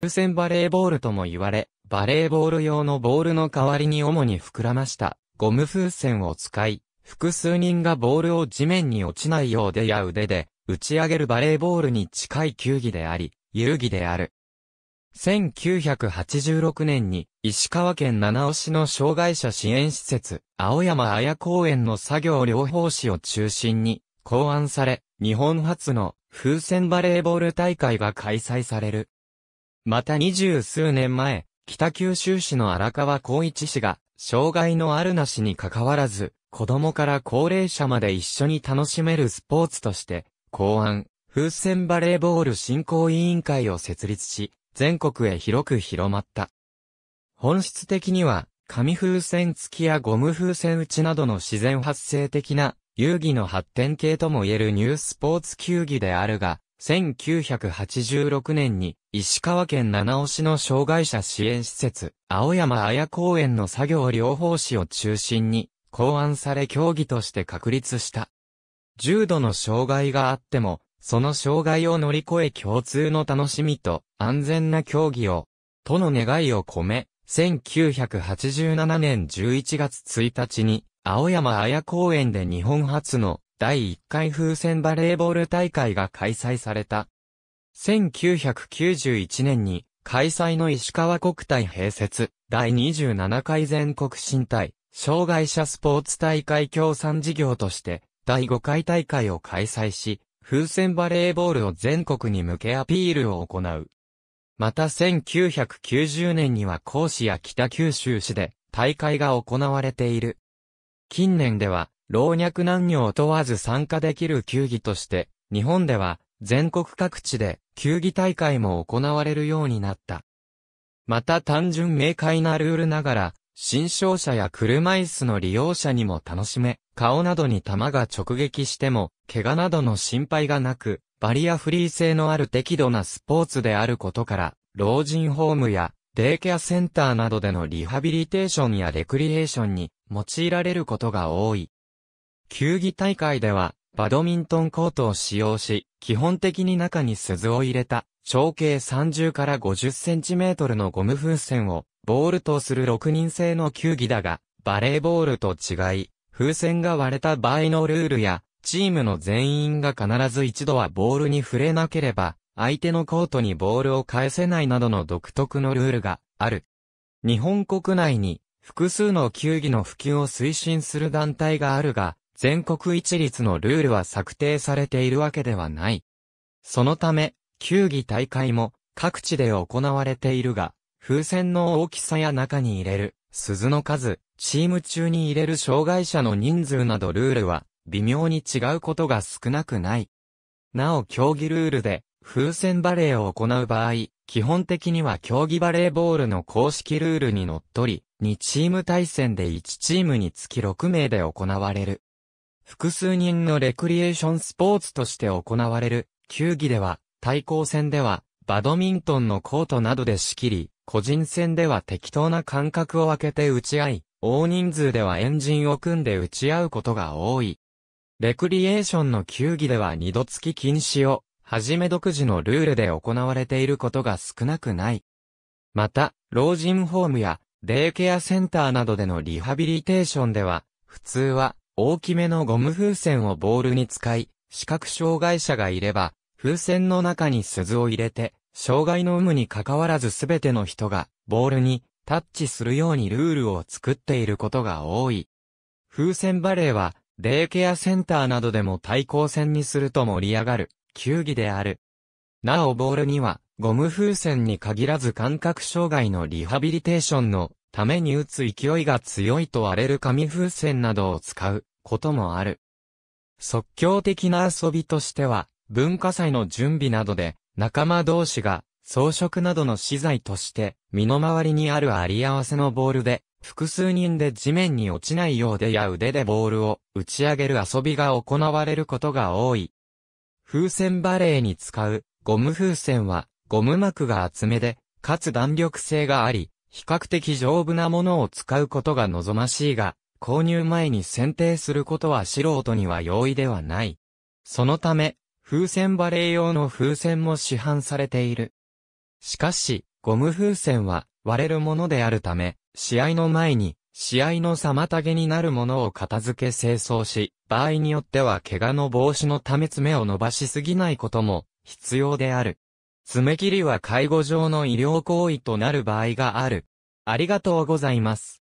風船バレーボールとも言われ、バレーボール用のボールの代わりに主に膨らましたゴム風船を使い、複数人がボールを地面に落ちないようでや腕で打ち上げるバレーボールに近い球技であり、遊戯である。1986年に石川県七尾市の障害者支援施設、青山綾公園の作業療法士を中心に考案され、日本初の風船バレーボール大会が開催される。また二十数年前、北九州市の荒川光一氏が、障害のあるなしに関わらず、子供から高齢者まで一緒に楽しめるスポーツとして、考案、風船バレーボール振興委員会を設立し、全国へ広く広まった。本質的には、紙風船付きやゴム風船打ちなどの自然発生的な遊戯の発展系とも言えるニュースポーツ球技であるが、1986年に石川県七尾市の障害者支援施設、青山綾公園の作業療法士を中心に考案され競技として確立した。重度の障害があっても、その障害を乗り越え共通の楽しみと安全な競技を、との願いを込め、1987年11月1日に、青山綾公園で日本初の第1回風船バレーボール大会が開催された。1991年に開催の石川国体併設第27回全国身体障害者スポーツ大会協賛事業として第5回大会を開催し、風船バレーボールを全国に向けアピールを行う。また1990年には講師や北九州市で大会が行われている。近年では老若男女を問わず参加できる球技として、日本では全国各地で球技大会も行われるようになった。また単純明快なルールながら、新商者や車椅子の利用者にも楽しめ、顔などに弾が直撃しても、怪我などの心配がなく、バリアフリー性のある適度なスポーツであることから、老人ホームやデイケアセンターなどでのリハビリテーションやレクリエーションに用いられることが多い。球技大会では、バドミントンコートを使用し、基本的に中に鈴を入れた、長径30から50センチメートルのゴム風船をボールとする6人制の球技だが、バレーボールと違い、風船が割れた場合のルールや、チームの全員が必ず一度はボールに触れなければ、相手のコートにボールを返せないなどの独特のルールがある。日本国内に複数の球技の普及を推進する団体があるが、全国一律のルールは策定されているわけではない。そのため、球技大会も各地で行われているが、風船の大きさや中に入れる、鈴の数、チーム中に入れる障害者の人数などルールは、微妙に違うことが少なくない。なお競技ルールで、風船バレーを行う場合、基本的には競技バレーボールの公式ルールにのっとり、2チーム対戦で1チームにつき6名で行われる。複数人のレクリエーションスポーツとして行われる、球技では、対抗戦では、バドミントンのコートなどで仕切り、個人戦では適当な間隔を空けて打ち合い、大人数ではエンジンを組んで打ち合うことが多い。レクリエーションの球技では二度付き禁止を、はじめ独自のルールで行われていることが少なくない。また、老人ホームやデイケアセンターなどでのリハビリテーションでは、普通は大きめのゴム風船をボールに使い、視覚障害者がいれば、風船の中に鈴を入れて、障害の有無に関わらずすべての人が、ボールにタッチするようにルールを作っていることが多い。風船バレーは、デイケアセンターなどでも対抗戦にすると盛り上がる、球技である。なおボールには、ゴム風船に限らず感覚障害のリハビリテーションのために打つ勢いが強いと割れる紙風船などを使うこともある。即興的な遊びとしては、文化祭の準備などで仲間同士が装飾などの資材として身の回りにあるあり合わせのボールで複数人で地面に落ちないようでや腕でボールを打ち上げる遊びが行われることが多い。風船バレーに使うゴム風船はゴム膜が厚めで、かつ弾力性があり、比較的丈夫なものを使うことが望ましいが、購入前に選定することは素人には容易ではない。そのため、風船バレー用の風船も市販されている。しかし、ゴム風船は割れるものであるため、試合の前に、試合の妨げになるものを片付け清掃し、場合によっては怪我の防止のため爪を伸ばしすぎないことも必要である。爪切りは介護上の医療行為となる場合がある。ありがとうございます。